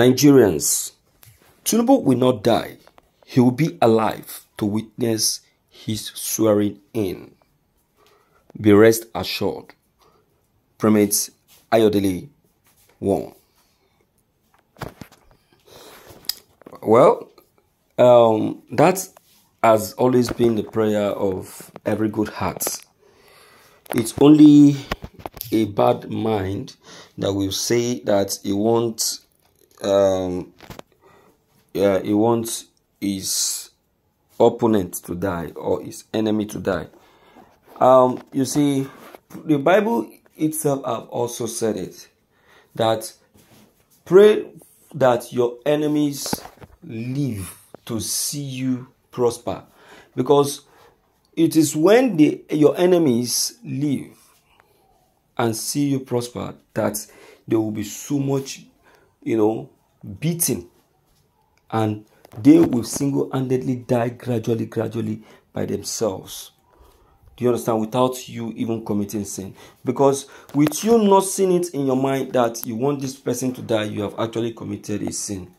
Nigerians, Tinubu will not die. He will be alive to witness his swearing in. Be rest assured. Primate Ayodele won. Well, um, that has always been the prayer of every good heart. It's only a bad mind that will say that he wants um yeah he wants his opponent to die or his enemy to die. Um you see the bible itself have also said it that pray that your enemies live to see you prosper. Because it is when the your enemies live and see you prosper that there will be so much you know beaten and they will single-handedly die gradually gradually by themselves. Do you understand? Without you even committing sin. Because with you not seeing it in your mind that you want this person to die you have actually committed a sin.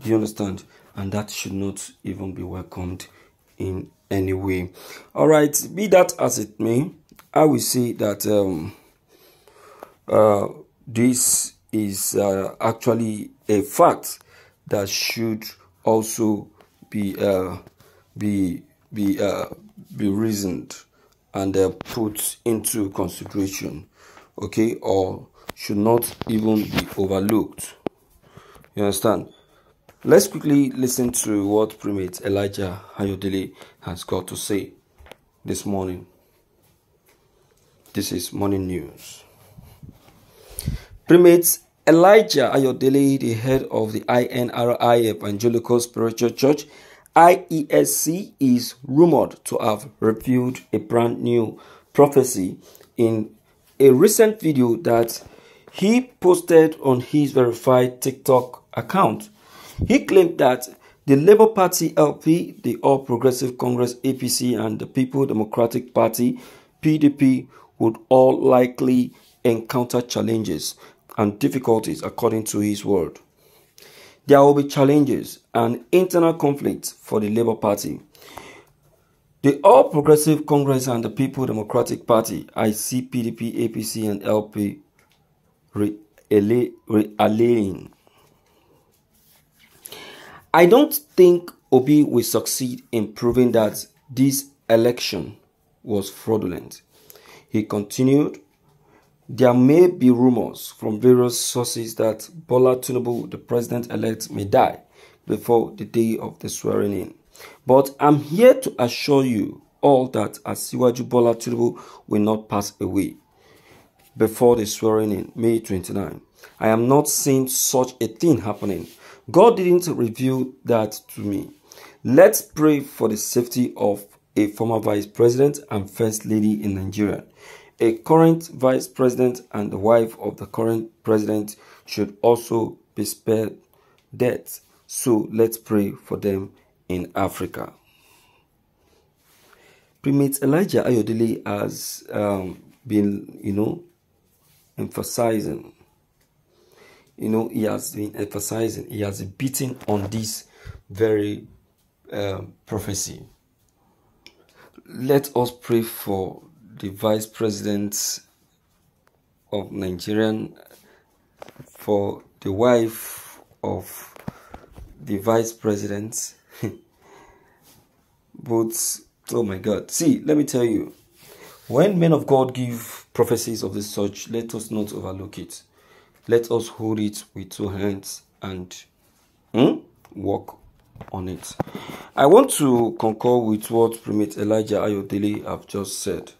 Do you understand? And that should not even be welcomed in any way. All right be that as it may i will say that um uh this is uh, actually a fact that should also be uh, be be uh, be reasoned and uh, put into consideration okay or should not even be overlooked. You understand? Let's quickly listen to what primate elijah ayodele has got to say this morning. This is morning news Primate Elijah Ayodele, the head of the INRI Evangelical Spiritual Church, IESC, is rumored to have revealed a brand new prophecy in a recent video that he posted on his verified TikTok account. He claimed that the Labour Party LP, the All Progressive Congress APC, and the People Democratic Party PDP would all likely encounter challenges and difficulties according to his word. There will be challenges and internal conflicts for the Labour Party. The All Progressive Congress and the People Democratic Party, IC, PDP, APC, and LP, re-allying. I don't think Obi will succeed in proving that this election was fraudulent. He continued there may be rumors from various sources that Bola Tinubu, the president-elect, may die before the day of the swearing in. But I'm here to assure you all that Asiwaju Bola Tinubu will not pass away before the swearing in, May 29. I am not seeing such a thing happening. God didn't reveal that to me. Let's pray for the safety of a former vice president and first lady in Nigeria. A current vice president and the wife of the current president should also be spared death. So let's pray for them in Africa. Primate Elijah Ayodele has um, been, you know, emphasizing, you know, he has been emphasizing, he has been beating on this very uh, prophecy. Let us pray for the vice president of Nigerian for the wife of the vice president. but oh my God! See, let me tell you, when men of God give prophecies of this sort, let us not overlook it. Let us hold it with two hands and hmm, walk on it. I want to concur with what Primate Elijah Ayodele have just said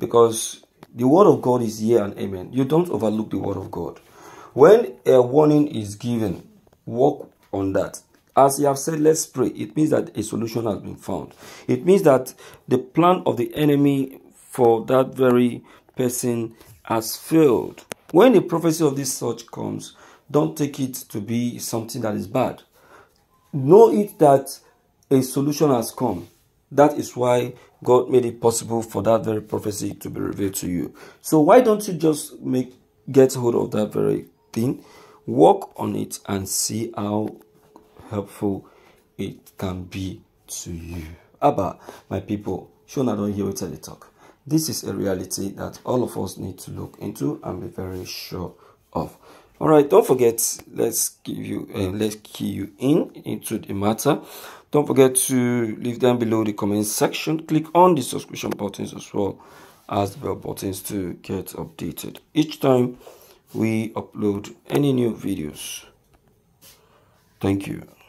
because the word of God is here and amen. You don't overlook the word of God. When a warning is given, work on that. As you have said, let's pray. It means that a solution has been found. It means that the plan of the enemy for that very person has failed. When a prophecy of this sort comes, don't take it to be something that is bad. Know it that a solution has come. That is why God made it possible for that very prophecy to be revealed to you. So why don't you just make get hold of that very thing? work on it and see how helpful it can be to you abba my people sure I don't hear it at the talk this is a reality that all of us need to look into and be very sure of all right don't forget let's give you uh, let's key you in into the matter. Don't forget to leave them below the comment section. Click on the subscription buttons as well as the bell buttons to get updated. Each time we upload any new videos. Thank you